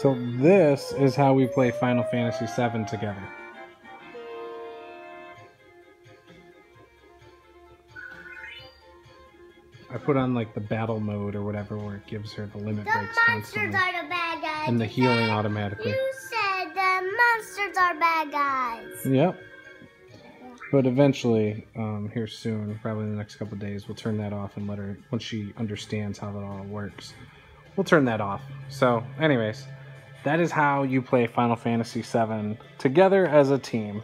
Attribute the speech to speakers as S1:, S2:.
S1: So this is how we play Final Fantasy VII together. I put on like the battle mode or whatever where it gives her the limit
S2: The
S1: breaks
S2: monsters
S1: constantly.
S2: are the bad guys.
S1: And the healing automatically.
S2: You said the monsters are bad guys.
S1: Yep. But eventually, um, here soon, probably in the next couple of days, we'll turn that off and let her, once she understands how that all works, we'll turn that off. So, anyways, that is how you play Final Fantasy VII together as a team.